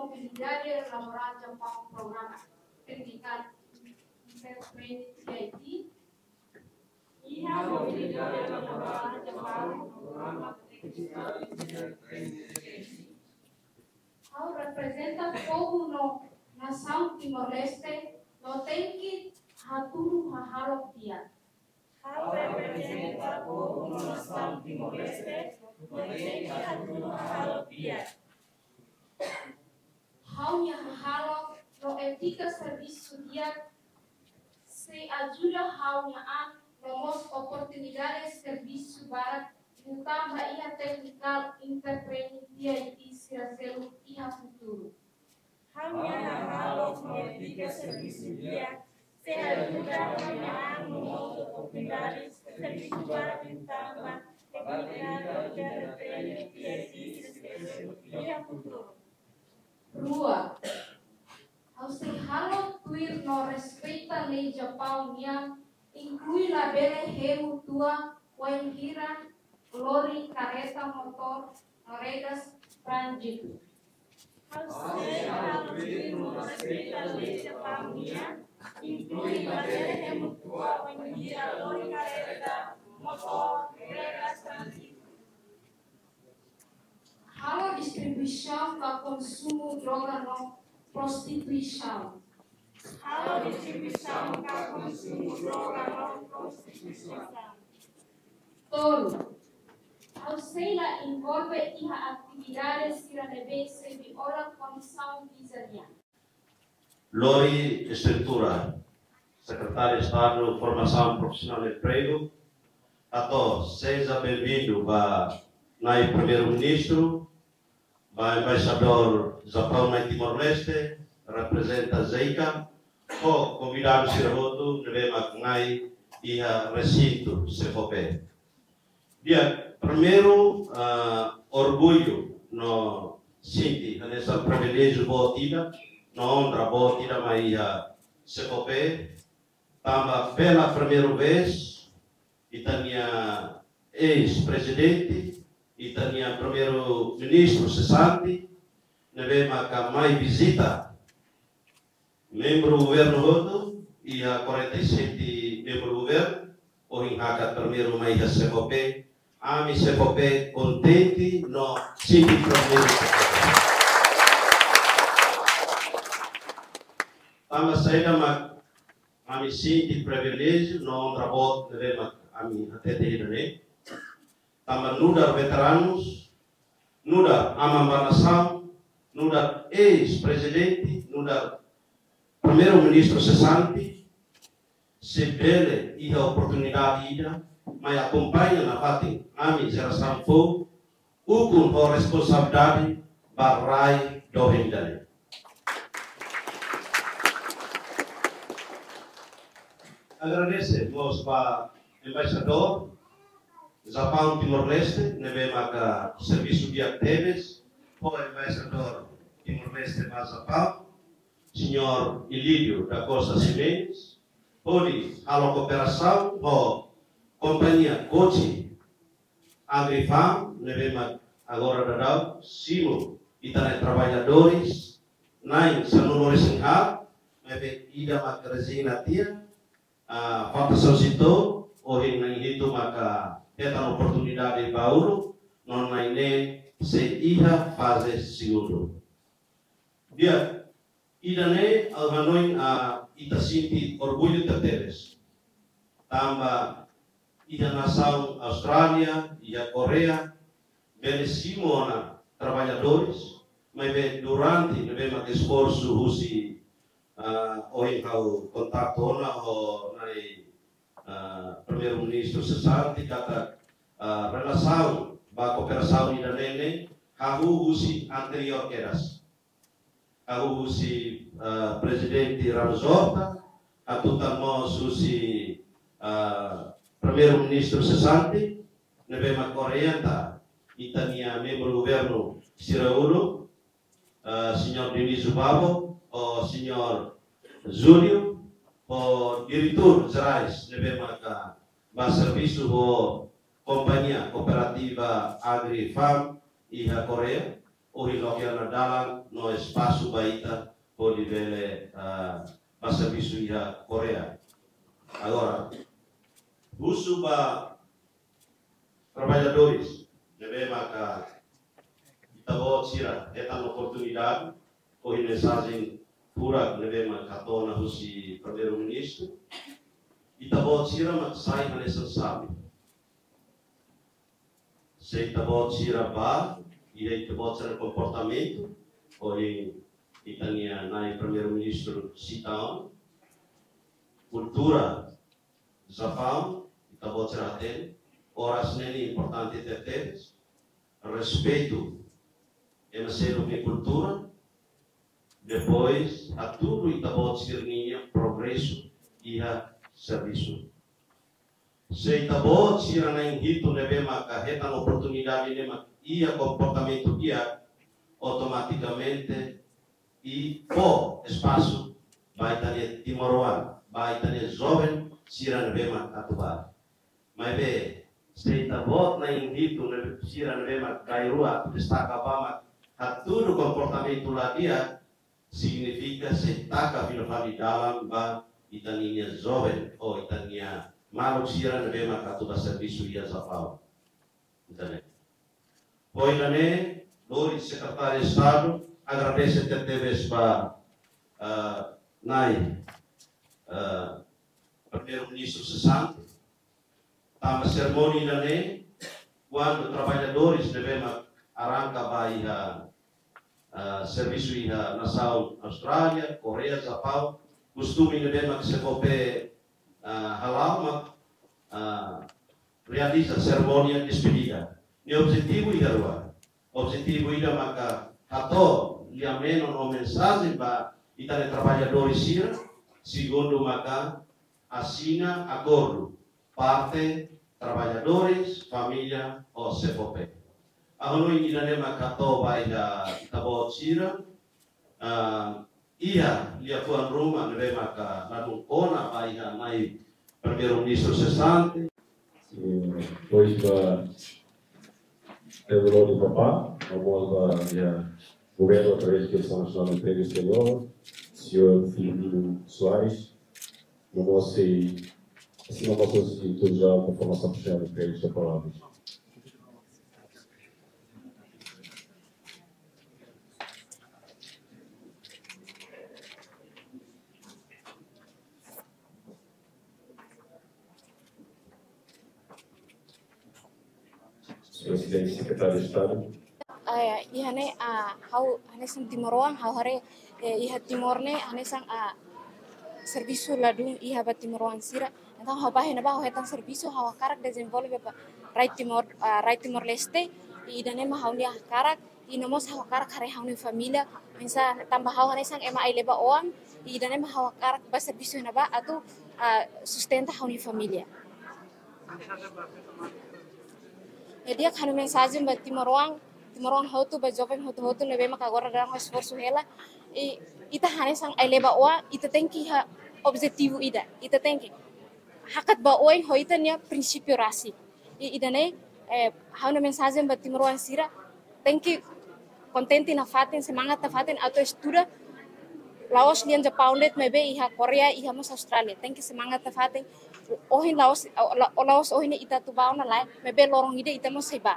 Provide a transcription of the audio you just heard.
como Brigadier Laboral de un programa sindical iya, PPIT hija mobiliaria laboral Jepang programa sindical How representa Koguno Nassau Timor-Leste Lotenki Haturu Maharok Dia. How representa Koguno Nassau Timor-Leste Lotenki Haturu Maharok Dia. Hau nya hahalo no etika serviço dia se ajuda hau nya an nomos oportunidades serviço barat Utama ia technical interpretia e selo ia futuro. Hanya halo politika serviço dia, se ajuda a no oportunidades serviço para tentava equilibrar e Rua. Ao se halo tuir no respeita lei Japão nia, inclui la bele heu tua, wainhira lori, carreta, motor, noregas, trânsito. inclui bandeira mutua, bandeira, lori, carreta, motor, regras, trânsito. Halo distribuição para consumo droga não prostituição. Halo distribuição para consumo droga não prostituição. Toro. Ao Seila envolve iha atividades que deve se viola condição visarial. Lori Estrutura, Secretário de Estado de Formação Profissional e Emprego. Ato, seja bem-vindo para o Primeiro-Ministro, para Embaixador do Japão na Timor-Leste, representa Zeika, o convidado Sirahoto, Nebema Ngai, e a recinto CFOP. Dia, primeiro, uh, orgulho no Sinti, nessa privilégio boa tida, no honra boa tida mai a tamba pela primeira vez, e tinha ex-presidente, e tinha primeiro-ministro cessante, nebema ka mai visita, membro do governo Rodo, e a 47 membro do governo, o hingaka primeiro mai a CFOP, ami CFOP contenti no Sinti primeiro Tama saída ma ami Sinti privilégio no honra bot nebema ami atete hidane. Tama nudar veteranos, nudar amambanasam, nudar ex-presidente, nudar primeiro-ministro cessante, se bele e a oportunidade ida, mas acompanha na fati ami geração fo, ukun a responsabilidade barai do rendale. Agradecemos para embaixador Japão Timor-Leste, nevema ka serviço de Teves, o embaixador Timor-Leste para Japão, senhor Ilídio da Costa Sementes, onde a cooperação com companhia Cochi Agrifam, nevema agora dadau, simo e também trabalhadores, nain sanunores enhar, neve ida makrezina tia, a falta sosito, ohin nang maka teta oportunidade bauru, non naine se iha fase segundo. Dia, idane almanoin a itasinti orgulho terteres. Tamba ida nação Austrália e a Coreia, benesimona trabalhadores, mas durante o esforço rusi uh, kau kontak ona o uh, primeiro-ministro cessante kata uh, relação ba cooperação ida nene kahu husi anterior keras kahu husi uh, presidente Ramzorta atutan mo susi uh, primeiro-ministro cessante nebema Korea ta itania membro governo Siraulu uh, signor Dionisio Babo o Júlio, o diretor gerais Nebemaka, ba serviço o companhia cooperativa Agrifam e a Coreia, o hilokia na dalam no espaço baita o nível uh, ba serviço e a Coreia. Agora, uso ba trabalhadores kita bawa sira etan oportunidade com mensagem pura levema catona husi primeiro-ministro, e tabot sira mat sai na lesson sabe. Se tabot sira ba, e daí tabot sira comportamento, ou em Itania, na primeiro-ministro Sitaon, cultura Zafam, e tabot sira ten, horas nele importante de respeito, é uma ser uma cultura, depois a tudo e bom sirninha progresso e a serviço. Se tá bom sira na inhito nebe maka reta oportunidade nema ia comportamento dia automaticamente e o espaço vai ter timoroan, vai ter jovem sira nebe maka atuar. Mas be Seita bot na indito na sira na bema kairua destaca bama hatudo comportamento lá dia significa se taca vino fali dalam ba itania jovem ou itania malu sira na bema katuba serviço ia zapau entende Pois né Lori secretário de Estado agradece ter teves para uh, nai uh, primeiro-ministro cessante tama sermoni na ne quando trabalhadores devemos arranca vai a uh, serviço iha nação Austrália, Coreia, Japão, costume devemos que se cope uh, halal mak uh, realiza cerimônia de despedida. Ne objetivo iha rua. Objetivo iha maka hato liameno no mensagem ba itane trabalhadores sira segundo maka assina acordo parte, trabalhadores, família ou CPOP. Ahonu Iranema Catoba ila Itabochira uh, ah, ia lia fuan Roma Nerema ka Nanucona baia nai primeiro ministro cessante Depois da reunião do papá, a vamos da minha governo através da Direção Nacional do Emprego Exterior, senhor Firmino Soares, no nosso, assim, na nossa estrutura já com a formação profissional de empregos temporários. Presidente, Secretário de Estado. Aya, ihane a hau hane sang timoroang hau hare iha timorne hane sang a serviço ladung iha ba timoroang sira então hau bahe na hau hetang serviço hau karak desenvolve ba right timor uh, right timor leste i dane ma hau ni karak i nomos hau karak hare hau ni familia mensa tambah hau hane sang ema ai leba oam i dane ma hau karak ba serviço na ba atu sustenta hau ni familia dia kanu mensagem ba timoroang timoroang hau tu ba jovem hau tu hau tu lebe maka agora darang esforço hela. E ita hane sang ai leba ita tenki ha objetivo ida ita tenki hakat ba oi hoita nia prinsipio rasi. I ida ne eh, hau na mensagem ba timoroang sira tenki contente na fatin semangat na fatin atau estuda Laos lian Japão net mebe iha Korea iha mas Australia. Tenki semangat na fatin ohin Laos o Laos ohin ita tu bauna lai. Mebe lorong ide ita mas seba